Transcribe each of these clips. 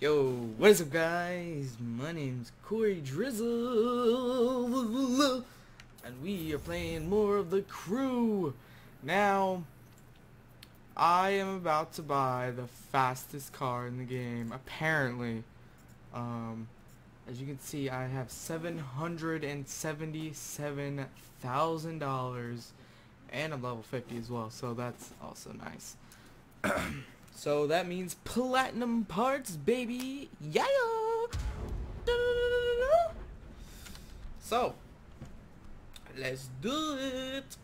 Yo, what is up guys? My name's Corey Drizzle and we are playing more of the crew. Now, I am about to buy the fastest car in the game, apparently. Um, as you can see, I have $777,000 and I'm level 50 as well, so that's also nice. So that means platinum parts, baby. Yeah. So let's do it.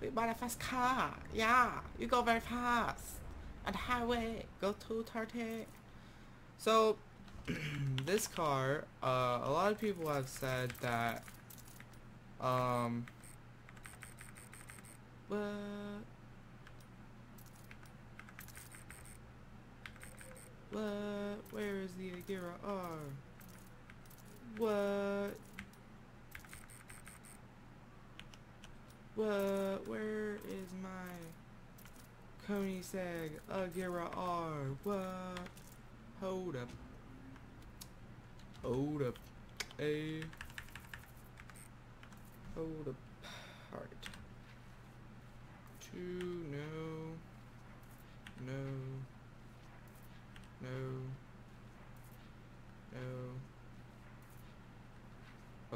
We buy a fast car. Yeah, you go very fast. On the highway, go to 30. So this car, uh, a lot of people have said that, um, what? What? Where is the Agera R? What? What? Where is my Koenigsegg Agera R? What? Hold up. Hold up. A. Hold up. Alright. Two, no. No. No. No.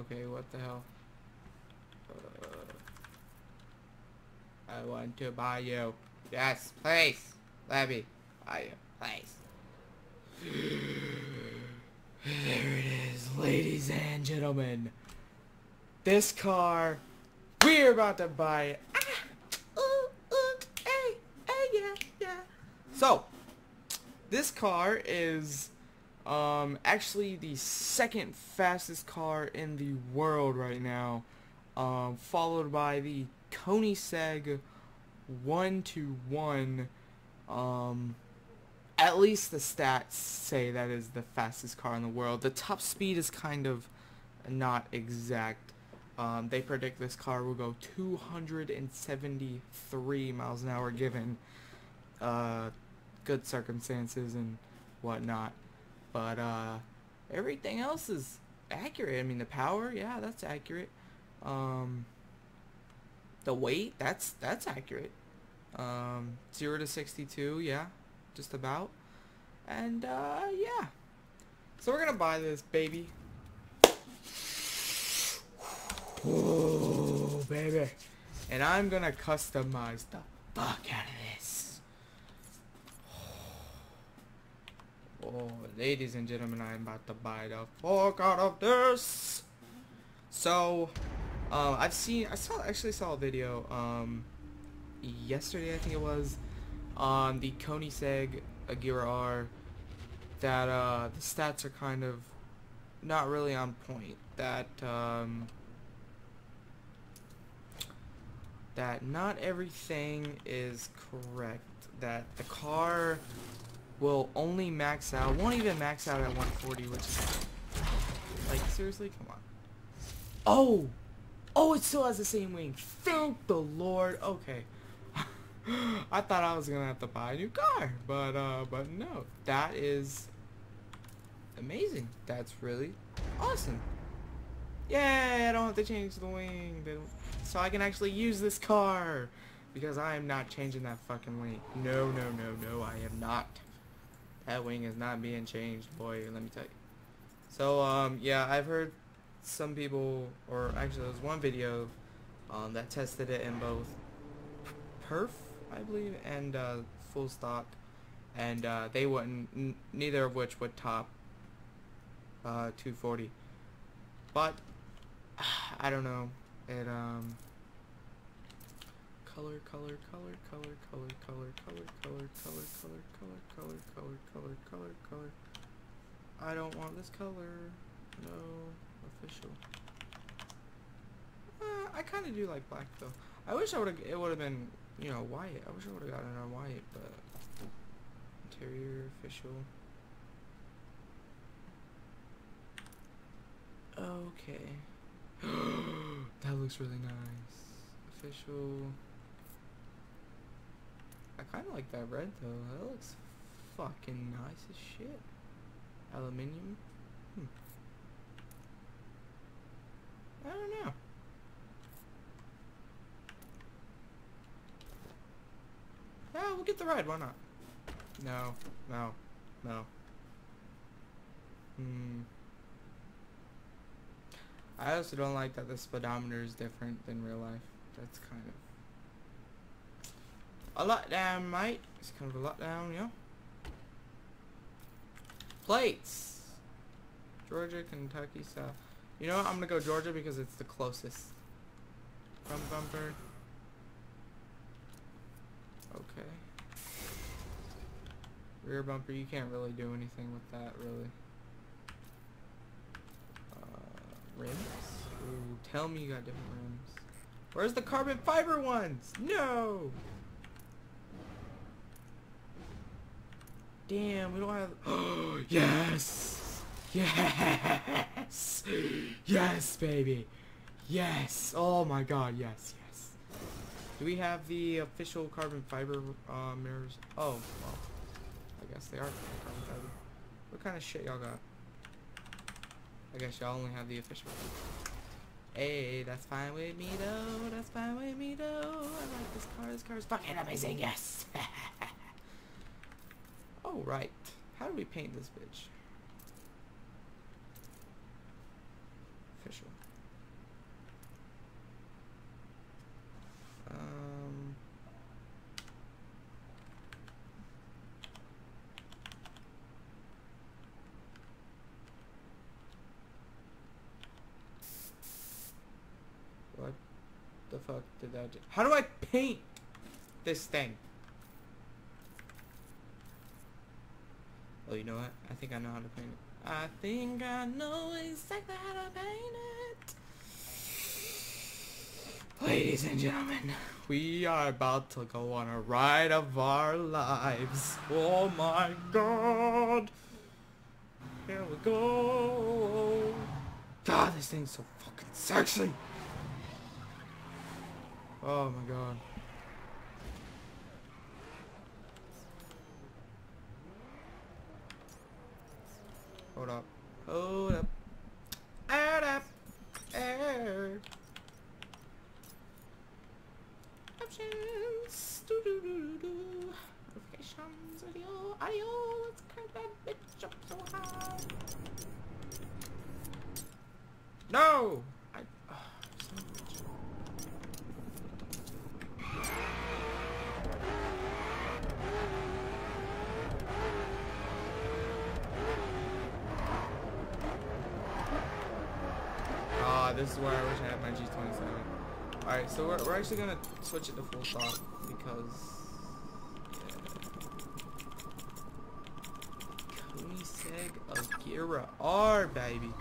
Okay, what the hell? Uh, I want to buy you. Yes, please. Let me buy you. Please. there it is, ladies and gentlemen. This car, we're about to buy it. Ah, ooh, ooh, hey, hey, yeah, yeah. So, this car is um, actually the second fastest car in the world right now, um, followed by the Koenigsegg 1 to 1. Um, at least the stats say that is the fastest car in the world. The top speed is kind of not exact. Um, they predict this car will go 273 miles an hour given uh, good circumstances and whatnot. But uh, everything else is accurate. I mean, the power, yeah, that's accurate. Um, the weight, that's that's accurate. Um, zero to sixty-two, yeah, just about. And uh, yeah, so we're gonna buy this baby. Oh, baby. And I'm gonna customize the fuck out of this. Oh, ladies and gentlemen, I'm about to buy the fuck out of this. So, um, I've seen, I saw, actually saw a video, um, yesterday I think it was, on the Koenigsegg Agera R, that, uh, the stats are kind of not really on point. That, um, that not everything is correct. That the car will only max out, won't even max out at 140, which is, like, seriously? Come on. Oh! Oh, it still has the same wing. Thank the Lord. Okay. I thought I was gonna have to buy a new car, but, uh, but no. That is amazing. That's really awesome. Yay, I don't have to change the wing. So I can actually use this car. Because I am not changing that fucking wing. No, no, no, no, I am not. That wing is not being changed, boy, let me tell you. So, um, yeah, I've heard some people, or actually there was one video um, that tested it in both perf, I believe, and uh, full stock. And uh, they wouldn't, neither of which would top uh, 240. But, I don't know. It, um color, color, color, color, color, color, color, color, color, color, color, color, color, color, color, color. I don't want this color. No, official. Uh, I kind of do like black though. I wish I would have. It would have been, you know, white. I wish I would have gotten on white, but interior official. Okay. that looks really nice. Official. I kind of like that red though. That looks fucking nice as shit. Aluminium. Hmm. I don't know. Yeah, we'll get the ride. Why not? No, no, no. Hmm. I also don't like that the speedometer is different than real life. That's kind of a letdown, mate. It's kind of a letdown, yeah. Plates. Georgia, Kentucky, South. You know what? I'm gonna go Georgia because it's the closest. Front bumper. Okay. Rear bumper, you can't really do anything with that, really. Uh, rims? Ooh, tell me you got different rims. Where's the carbon fiber ones? No! Damn, we don't have... yes! Yes! Yes, baby! Yes! Oh my god, yes, yes. Do we have the official carbon fiber uh, mirrors? Oh, well. I guess they are carbon fiber. What kind of shit y'all got? I guess y'all only have the official. Hey, that's fine with me though. That's fine with me though. I like this car. This car is fucking amazing. Yes. oh right. How do we paint this bitch? Official. Um. What the fuck did that do? How do I paint this thing? Oh, you know what? I think I know how to paint it. I think I know exactly how to paint it. Ladies and gentlemen, we are about to go on a ride of our lives. Oh my god. Here we go. God, this thing's so fucking sexy. Oh my god. Hold up. Hold up. Hold up. Air. Options. Do do do do do. Notifications. Video. Audio. Let's crank that bitch up so high. No! I. Oh, son of a bitch. Ah, this is where I wish I had my G27. Alright, so we're, we're actually gonna switch it to full stop because. Yeah. Koenigsegg Agera R, baby.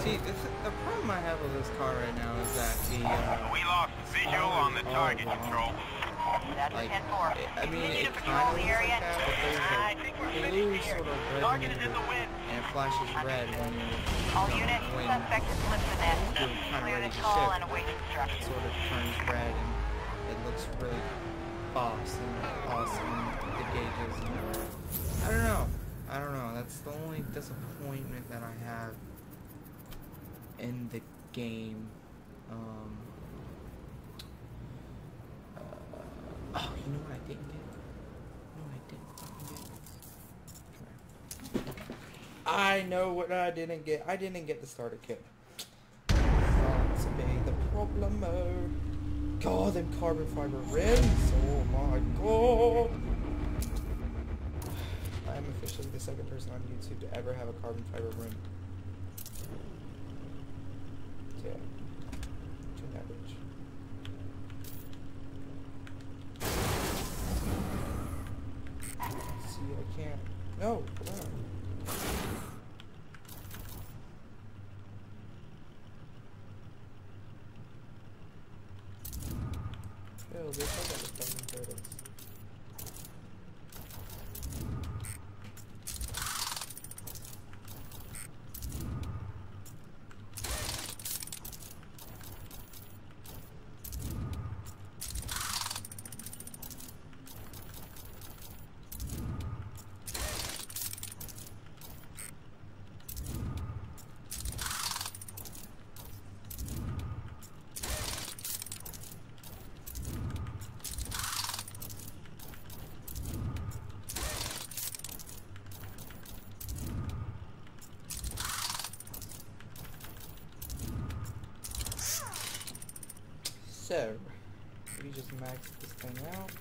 See, the, the problem I have with this car right now is that the, uh, We lost visual on the target Oh, wow. control. That's like, 10-4. I mean, Continue it kind patrol of the area. like that, but there's I think we're blue here. sort of red Target is in the wind. and it flashes red when you, All you know, units, when suspect has slipped the net. you're kind of Clear the call and await It instructions. sort of turns red, and it looks really awesome, awesome. The gauges. And, I don't know. I don't know. That's the only disappointment that I have in the game. Um, uh, oh, you know what I didn't get? You know what I didn't get? I know what I didn't get. I didn't get the starter kit. That's being the problem. God, them carbon fiber rims. Oh my god. Officially the second person on YouTube to ever have a carbon fiber rim. Yeah. Tune that. See, I can't. No, come still got the fucking turtles. So, we just max this thing out.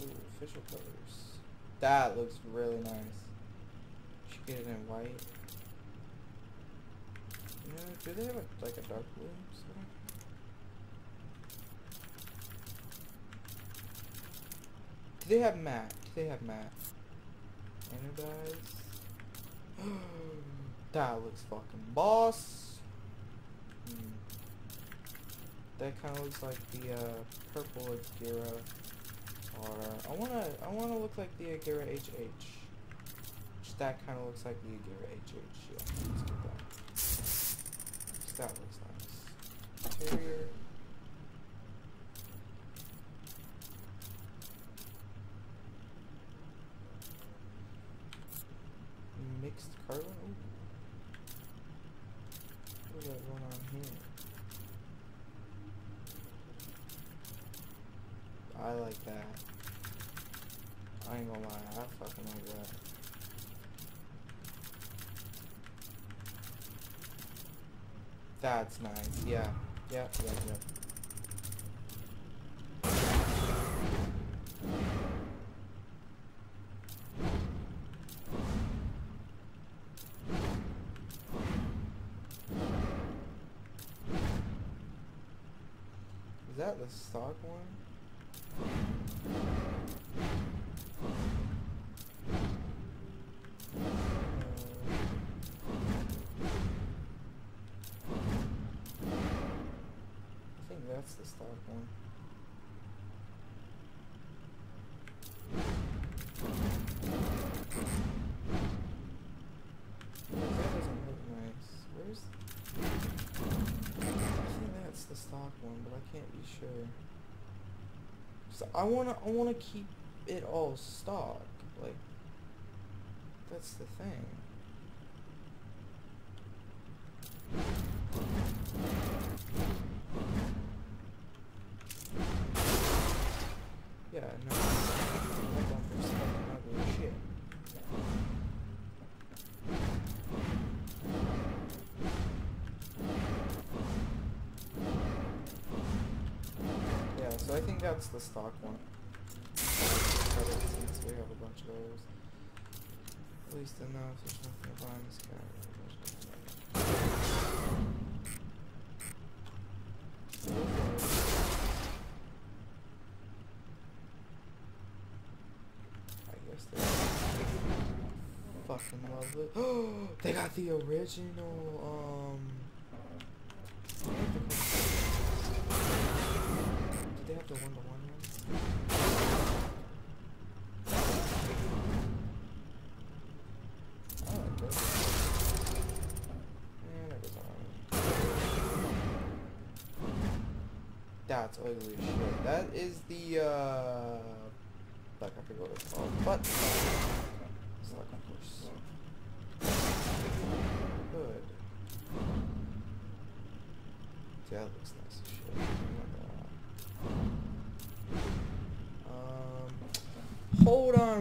Ooh, official colors. That looks really nice. Should get it in white. You know, do they have a, like a dark blue? Sort of? Do they have matte? Do they have matte? That looks fucking boss. Hmm. That kind of looks like the uh, purple Agera. Or I wanna, I wanna look like the Agera HH. That kind of looks like the Agera HH. Yeah, let's get that. That looks nice. Interior. mixed carbon. Ooh. That going on here? I like that. I ain't gonna lie, I fucking like that. That's nice. Yeah. Yeah, yeah, yeah. Is that the stock one? Uh, I think that's the stock one. One, but I can't be sure. So I wanna I wanna keep it all stock. Like that's the thing. That's the stock one. We have a bunch of those. At least enough, there's nothing behind this guy. I guess they fucking love it. they got the original, um. the one to one one? That's ugly shit. That is the uh I what it's called. But horse. Good. Yeah, that looks nice.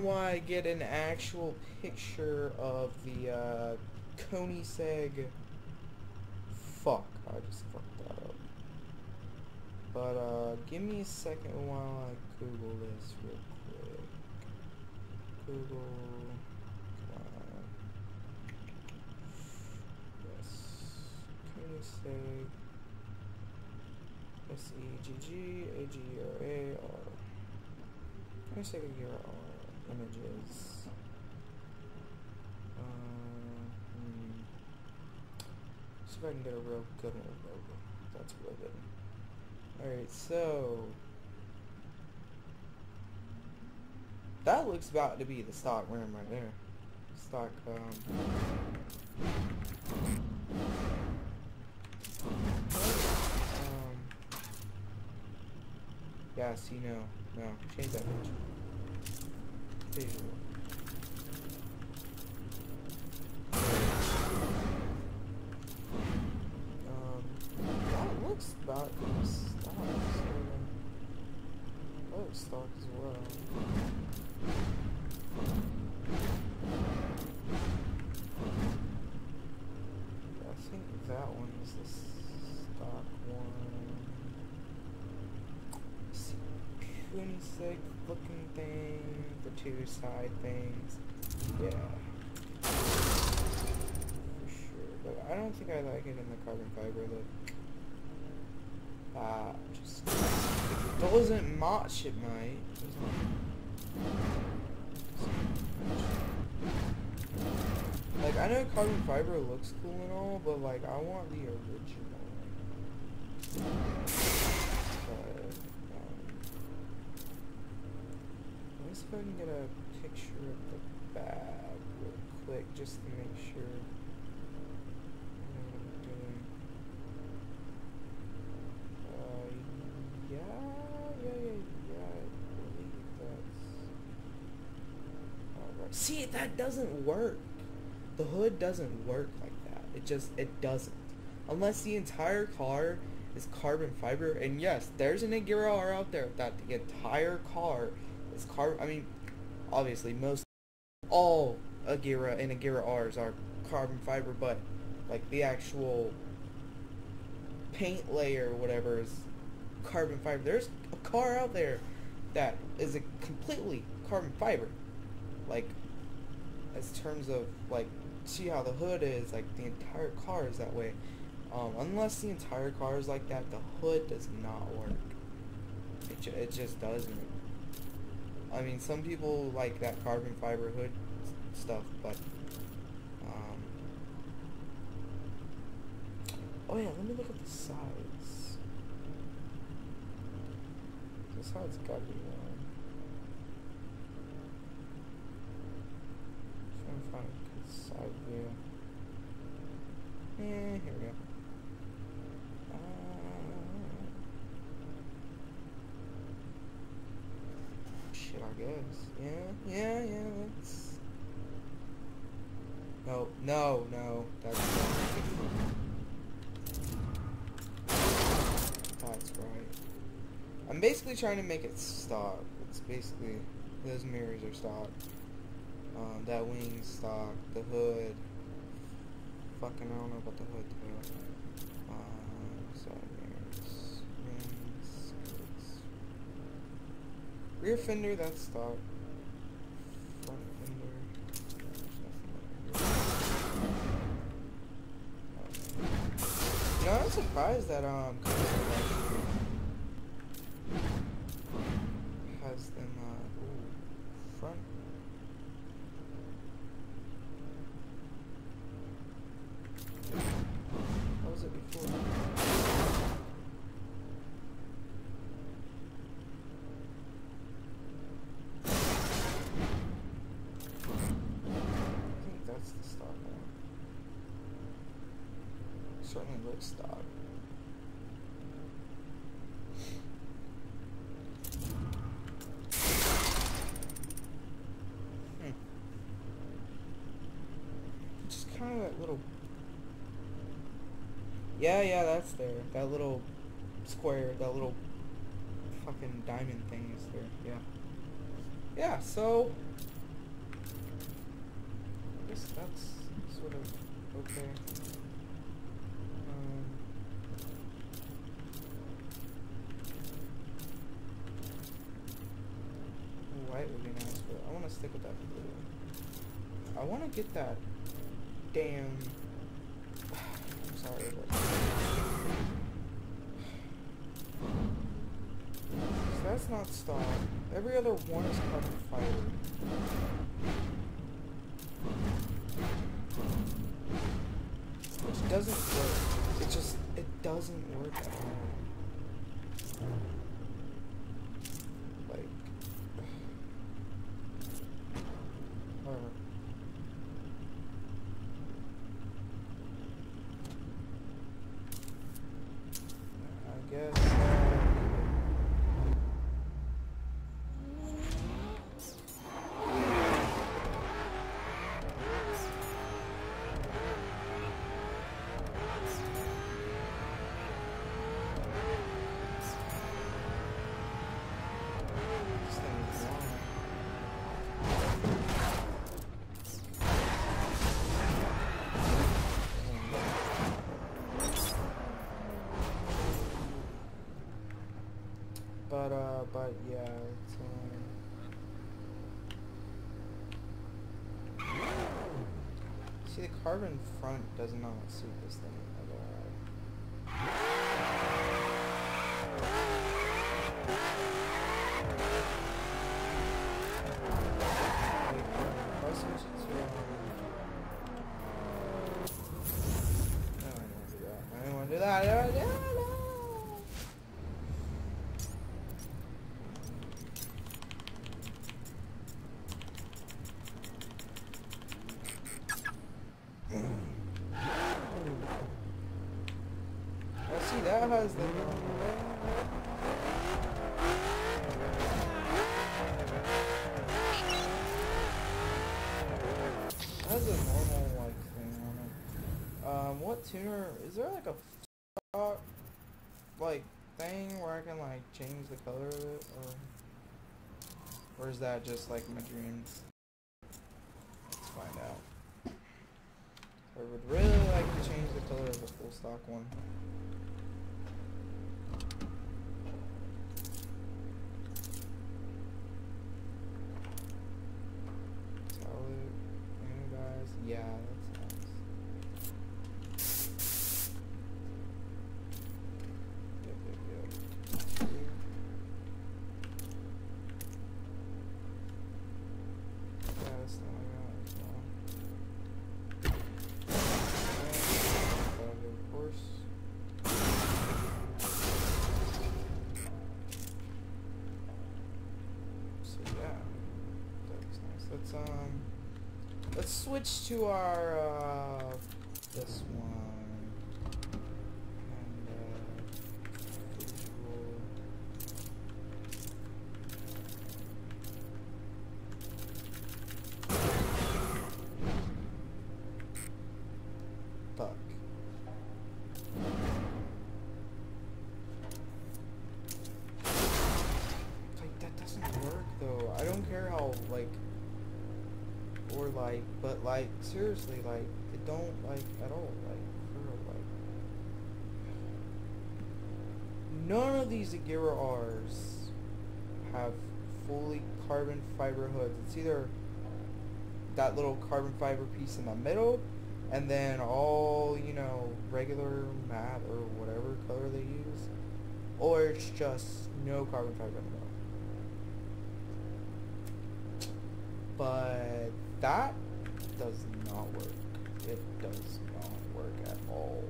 While I get an actual picture of the uh Koenigsegg fuck, I just fucked that up. But uh, give me a second while I Google this real quick. Google. Koenigsegg. S E G G A G R A R. Koenigsegg Agera R. Images. Uh, hmm. See if I can get a real good one. logo. That's real good. Alright, so that looks about to be the stock rim right there. Stock um um Yeah, see no, no, change that picture. Um, that looks stock. Stock as well. I think that one is the stock one. Looking thing, the two side things. Yeah. For sure. But I don't think I like it in the carbon fiber look. Ah, just it doesn't match it, mate. Like I know carbon fiber looks cool and all, but like I want the original. But um, go and get a picture of the bag real quick, just to make sure. Uh, yeah, yeah, yeah, yeah. See, that doesn't work. The hood doesn't work like that. It just, it doesn't. Unless the entire car is carbon fiber. And yes, there's an R out there that the entire car is carbon. I mean, obviously, most, all Agera and Agera R's are carbon fiber, but like the actual paint layer or whatever is carbon fiber. There's a car out there that is a completely carbon fiber. Like, as terms of like, see how the hood is. Like the entire car is that way. Um, unless the entire car is like that, the hood does not work. It, ju- it just doesn't. I mean, some people like that carbon fiber hood stuff, but um, oh yeah, let me look at the sides. The side's gotta be one. Trying to find a good side view. Eh, here we go. Uh, shit, I guess. Yeah, yeah, yeah. Let's. No, no, no. That's That's right. I'm basically trying to make it stock. It's basically those mirrors are stock. Um, that wing stock, the hood. Fucking, I don't know about the hood though. Um, side mirrors, rims, skirts. Rear fender, that's stock. Front fender, know, I'm surprised that um Koenigsegg actually has them uh ooh, front. How was it before? I think that's the stock one. Certainly looks stock. Yeah, yeah, that's there. That little square, that little fucking diamond thing is there. Yeah. Yeah, so I guess that's sort of okay. Um, white would be nice, but I want to stick with that blue. I want to get that damn. Not stock. Every other one is carbon fiber. But yeah, it's um. See, the carbon front does not suit this thing at all. Wait, if I switch it to, um, No, I don't want to do that. I don't want to do that. I don't want to do that. No. The. That's a normal like thing on it. Um, what tuner is there like a like thing where I can like change the color of it, or or is that just like my dreams? Let's find out. I would really like to change the color of the full stock one. Let's um, let's switch to our uh, this one. And uh, visual. Fuck. Like that doesn't work though. I don't care how like or like but like seriously like it don't like at all like for real like none of these Agera R's have fully carbon fiber hoods. It's either that little carbon fiber piece in the middle and then all, you know, regular matte or whatever color they use. Or it's just no carbon fiber in the middle. But that does not work. It does not work at all.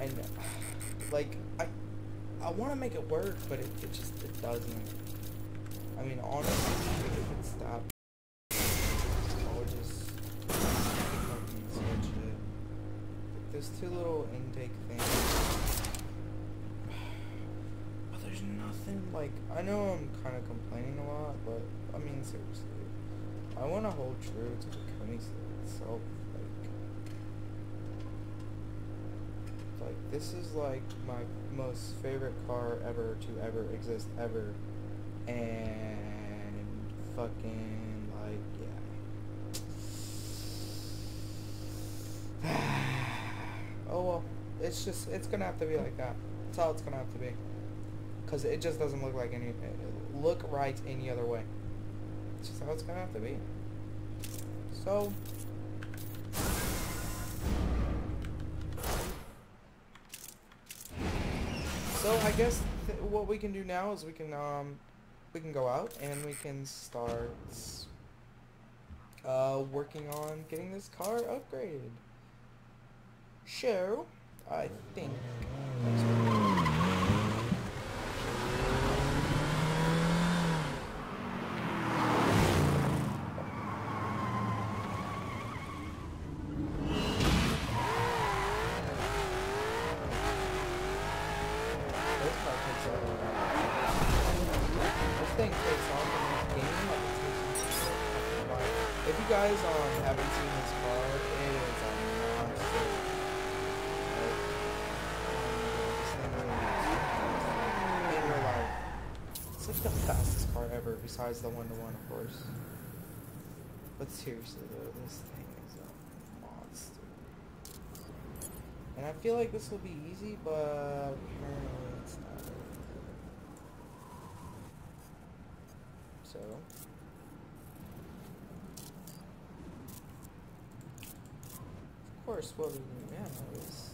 And like I I want to make it work, but it, it just it doesn't. I mean, honestly, if it stopped, I would just switch it. Like, there's two little intake things. But there's nothing like I know I'm kind of complaining a lot, but I mean seriously, I want to hold true to the Koenigsegg itself. Like Like this is like my most favorite car ever to ever exist ever, and fucking like yeah. oh well, it's just it's gonna have to be like that. That's how it's gonna have to be. Cause it just doesn't look like any look right any other way. It's just how it's gonna have to be. So So I guess what we can do now is we can um we can go out and we can start uh working on getting this car upgraded. So I think that's what we'll do. This car takes a This thing takes off in this game like it takes you to fucking ride. If you guys um haven't seen this car, it is a monster. Like, um, this thing really is in real life. It's like the fastest car ever, besides the one to one, of course. But seriously though, this thing is a monster. And I feel like this will be easy, but apparently it's not. So. Of course, what we do now is,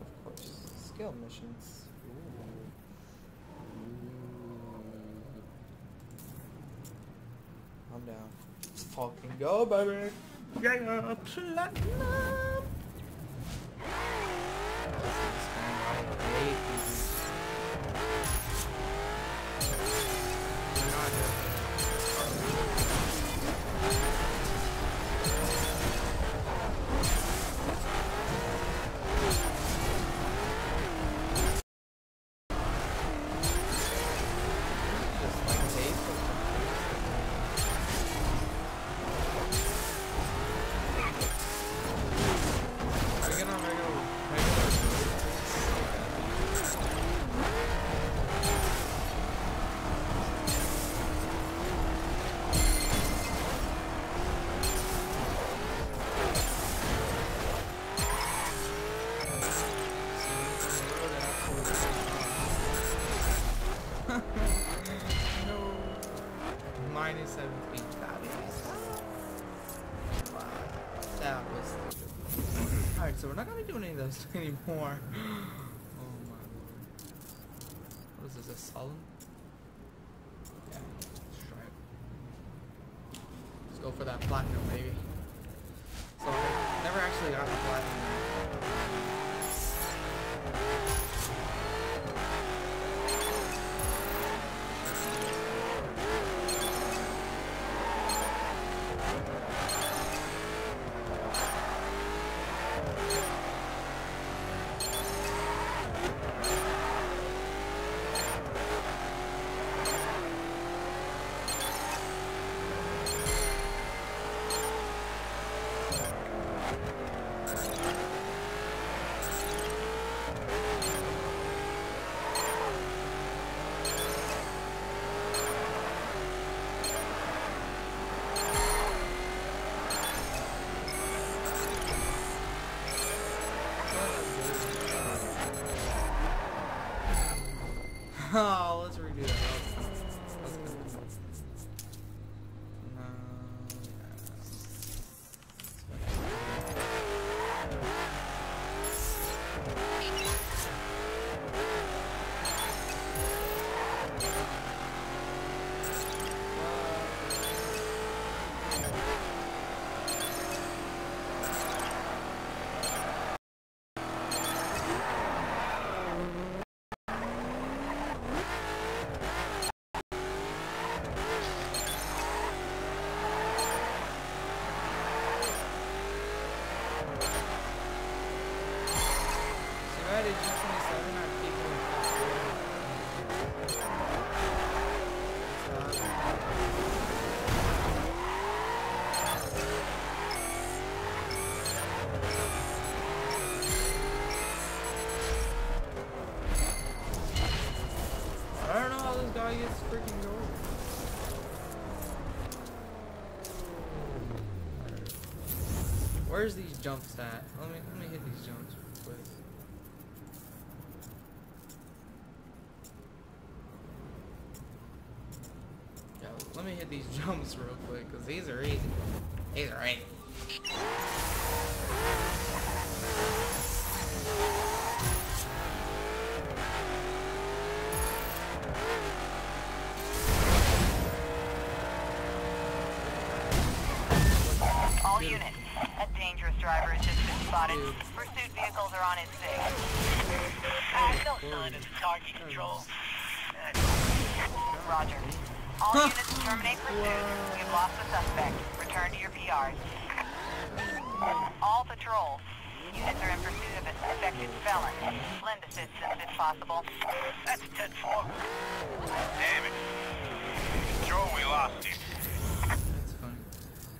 of course, skill missions. I'm down. Let's fucking go, baby! Yeah, platinum! Those anymore. Oh my lord. What is this, a sullen? Yeah, let's try it. Let's go for that platinum, baby. is freaking normal. Where's these jumps at? Let me let me hit these jumps real quick. Yo, let me hit these jumps real quick, cause these are easy. These are easy. Vehicles are six. Ah, no sign of target control. Roger. All units terminate pursuit. We've lost the suspect. Return to your PRs. All patrols. Units are in pursuit of a suspected felon. Lend assistance if possible. That's 10-4. Damn it. Control, we lost him. That's funny.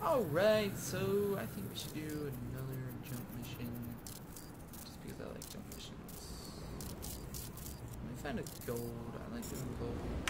Alright, so I think we should do another jump mission. Just because I like jump missions. Let me find a gold. I like doing golds.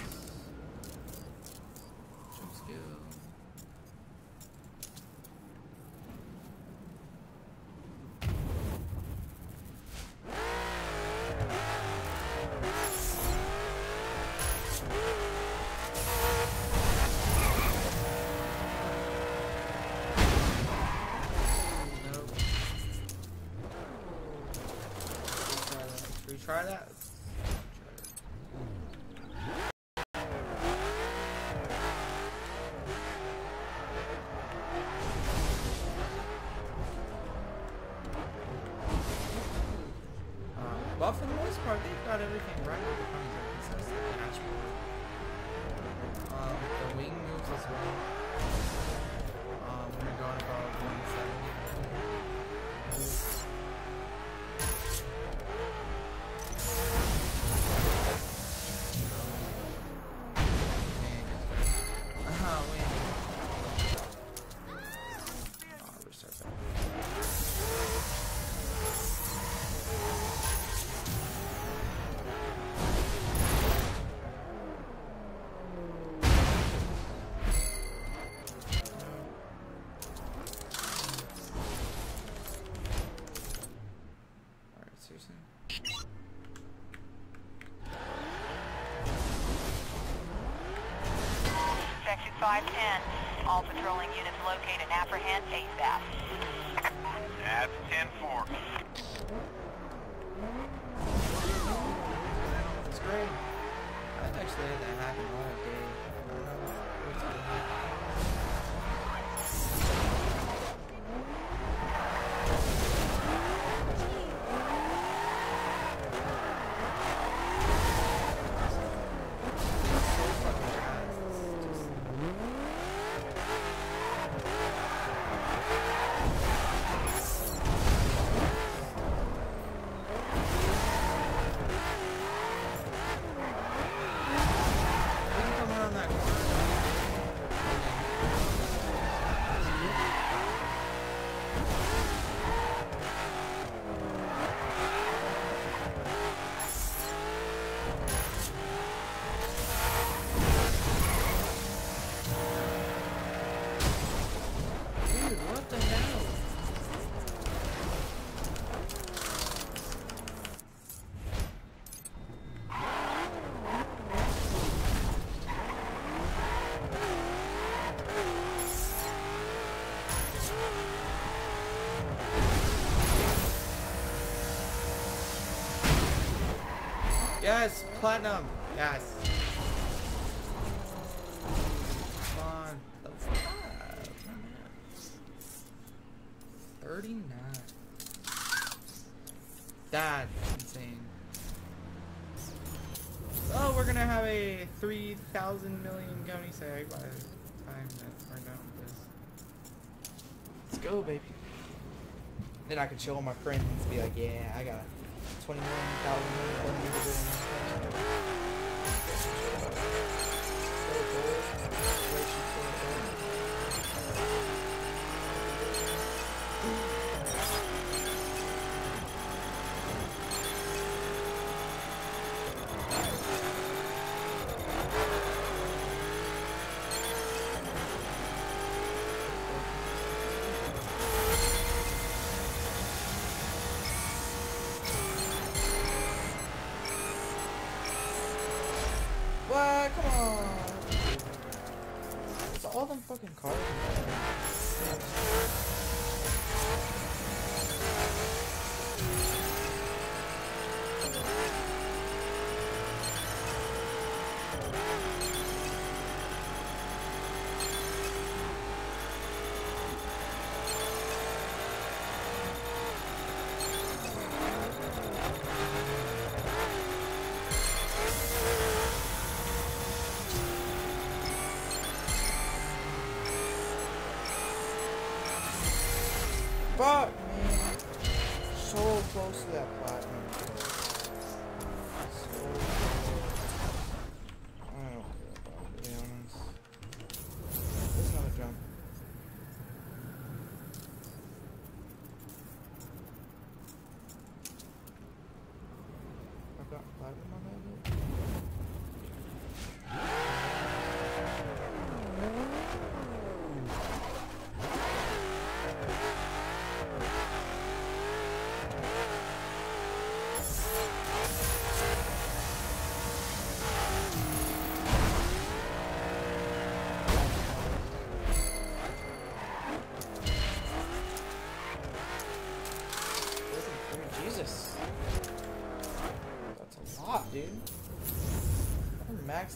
Part, they've got everything 510. All patrolling units locate and apprehend ASAP. Yes, platinum. Yes. Come on. Five. Thirty-nine. That's insane. Oh, we're gonna have a three thousand million gummy sag by the time that we're done with this. Let's go, baby. Then I can show all my friends and be like, yeah, I got 20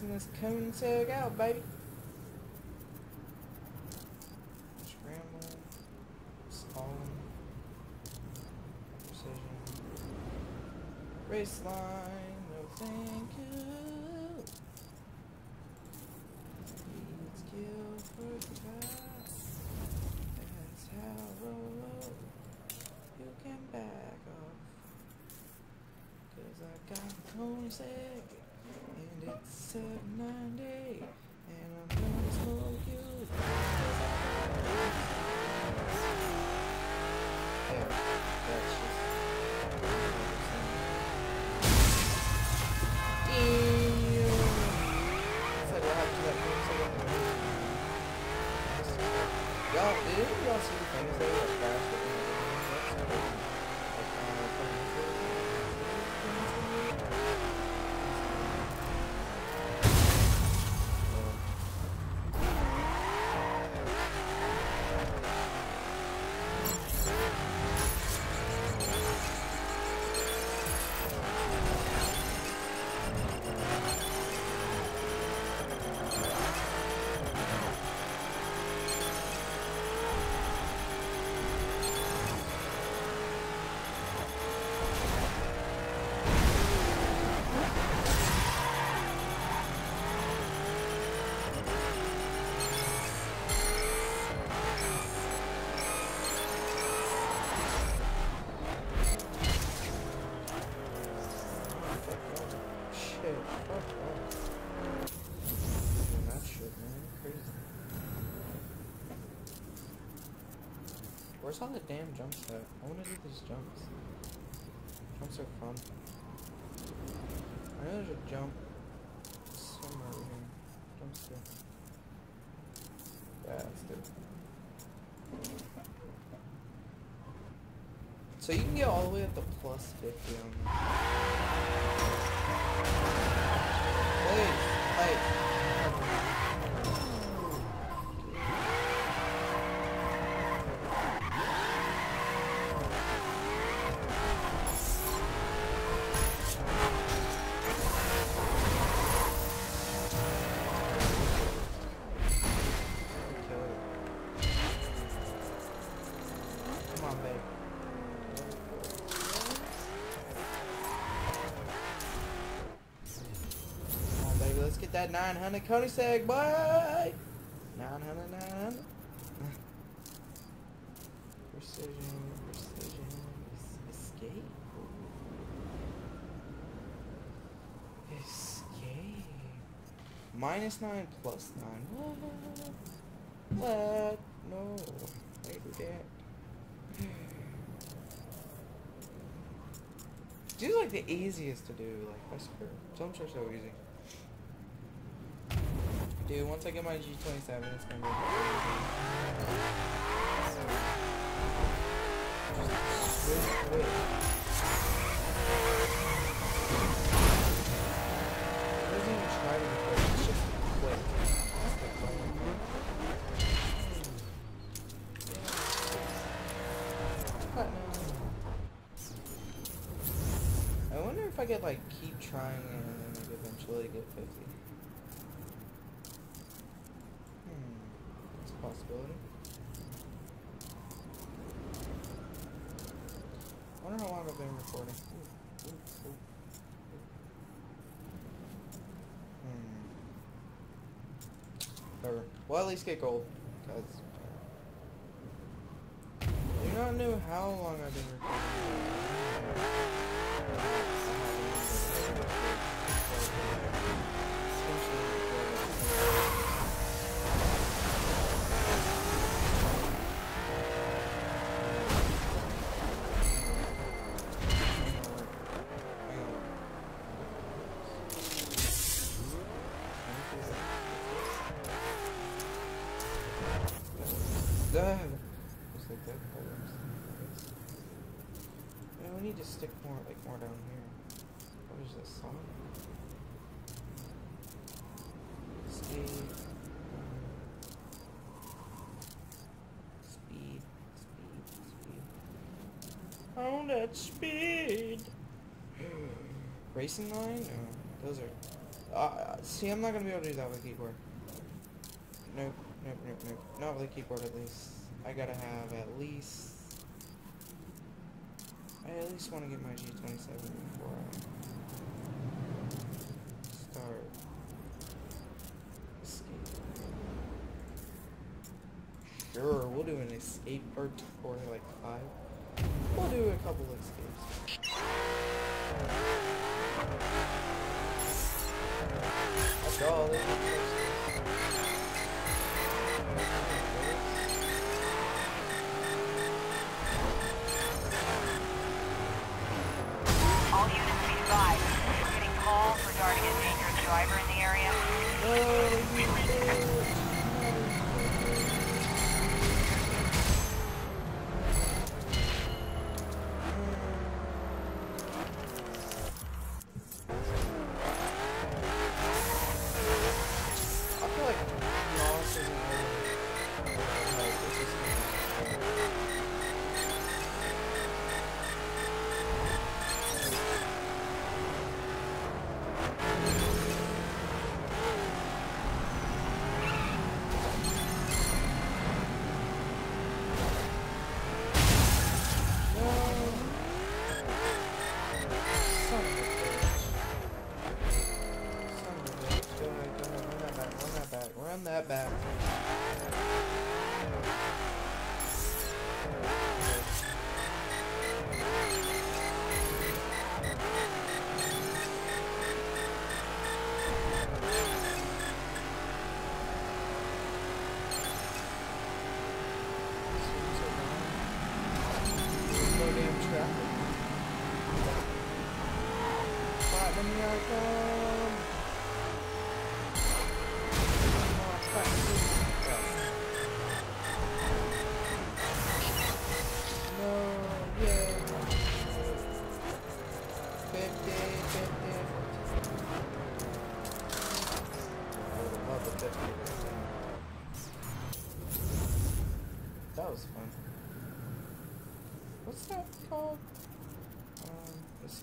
I'm maxing this out, baby. Where's all the damn jumps at? I wanna do these jumps. Jumps are fun. I know there's a jump somewhere over here. Jumps good. Yeah, let's do it. So you can get all the way up to plus 50 on this. Please, hey. 900 Koenigsegg, boy! 900, 900. Precision, precision, escape. Escape. Minus 9 plus 9. What? No. I do that. Do like the easiest to do, like I swear. Jumps are so easy. Dude, once I get my G27, it's gonna be. It doesn't even to it's just. I wonder if I could like keep trying and then like eventually get 50. Hmm. It's a possibility. I wonder how long I've been recording. Ooh, ooh, ooh. Whatever. Well, at least get gold. Cause you're not know how long I've been recording. Ah, just like that. Hold on. Yeah, we need to stick more, like, more down here. Speed. Speed. Speed. Oh, that speed! Racing line? No, those are. Uh, see, I'm not gonna be able to do that with keyboard. Nope, nope, nope, nope. Not with a keyboard at least. I gotta have at least... I at least want to get my G27 before I start escape. Sure, we'll do an escape or or like five. We'll do a couple of escapes. That's All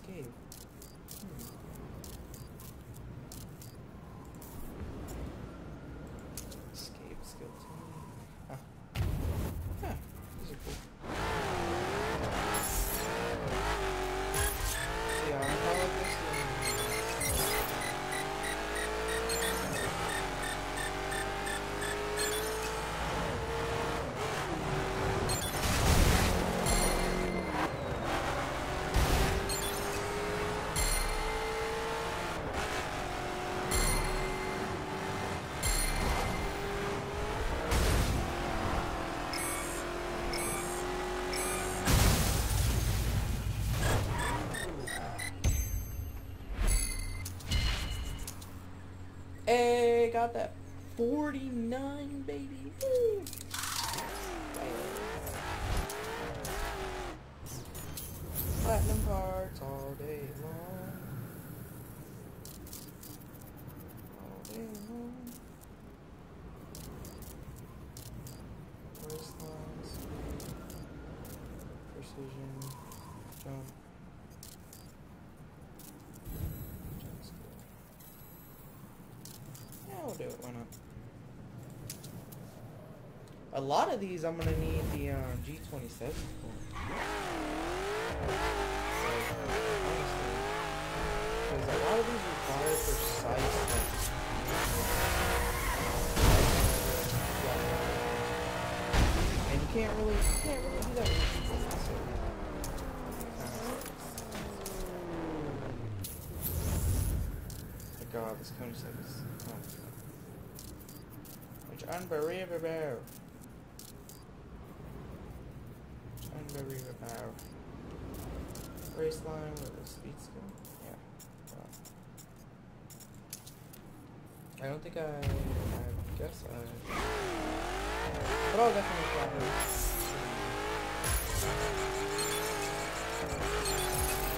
Um, 40 lot of these I'm gonna need the uh, G27 Because a lot of these require precise And you can't really, you can't really do that with God, oh, this cone service. Oh, Which unbelievable. Unbelievable. Uh, Race line with the speed skill. Yeah. Wow. I don't think I. I guess I. But I'll definitely. No.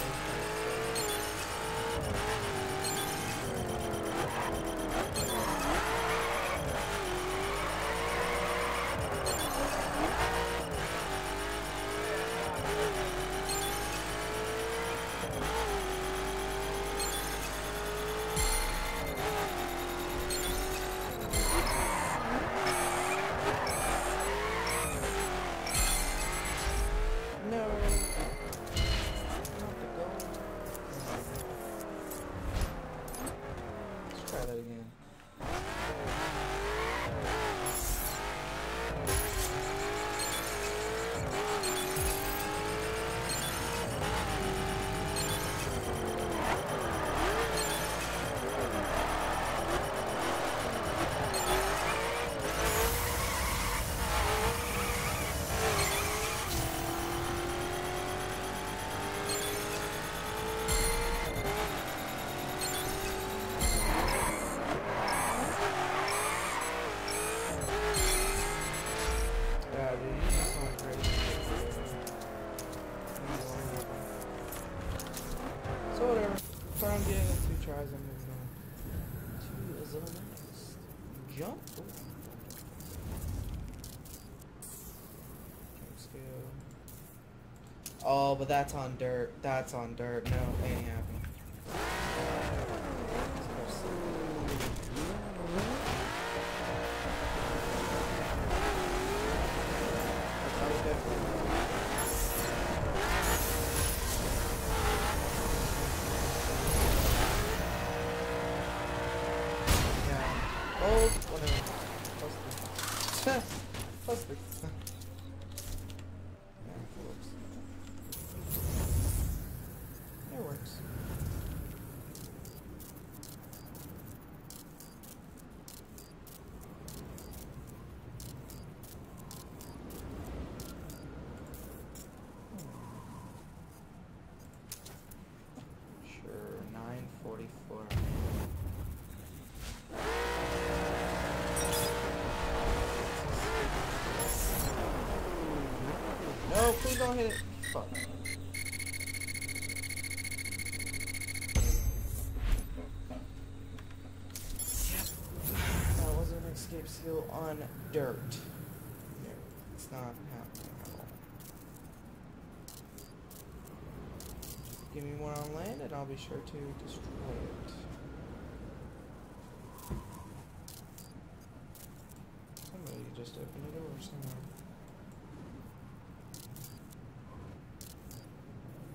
But that's on dirt. That's on dirt. No, ain't happening. Yeah. Oh, whatever. Plus the. Plus the. Yeah, it works. It works. Sure, 944. No, please don't hit it. Fuck. That was an escape seal on dirt. No, it's not happening at all. Give me one on land and I'll be sure to destroy it. Somebody just opened a door somewhere.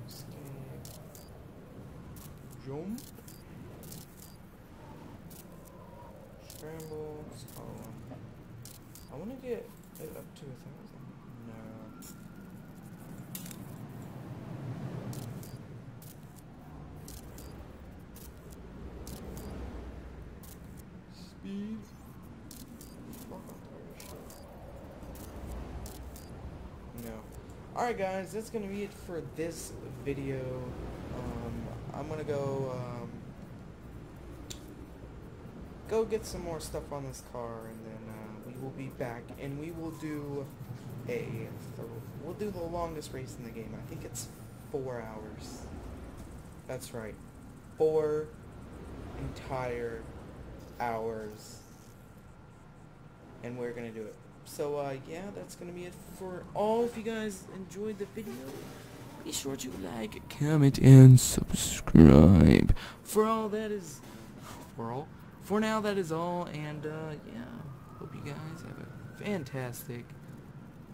Escape. Jump. Scramble. Column. I want to get it up to a thousand. No. Speed. Fuck, I'm tired of shit. No. Alright guys, that's gonna be it for this video. Um, I'm gonna go, um, go get some more stuff on this car and then, uh, we will be back and we will do a, we'll do the longest race in the game. I think it's four hours. That's right. Four entire hours. And we're gonna do it. So, uh, yeah, that's gonna be it for all. If you guys enjoyed the video, be sure to like, comment, and subscribe. For all that is, for all, for now that is all, and, uh, yeah, hope you guys have a fantastic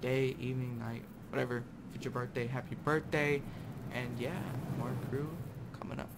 day, evening, night, whatever. If it's your birthday, happy birthday, and yeah, more crew coming up.